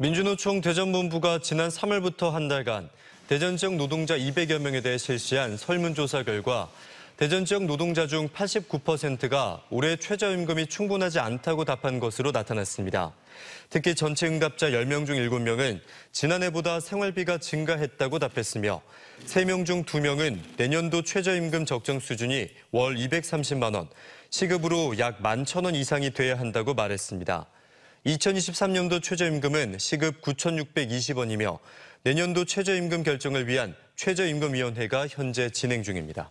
민주노총 대전본부가 지난 3월부터 한 달간 대전 지역 노동자 200여 명에 대해 실시한 설문조사 결과 대전 지역 노동자 중 89%가 올해 최저임금이 충분하지 않다고 답한 것으로 나타났습니다. 특히 전체 응답자 10명 중 7명은 지난해보다 생활비가 증가했다고 답했으며 3명 중 2명은 내년도 최저임금 적정 수준이 월 230만 원, 시급으로 약 11,000원 이상이 돼야 한다고 말했습니다. 2023년도 최저임금은 시급 9,620원이며 내년도 최저임금 결정을 위한 최저임금위원회가 현재 진행 중입니다.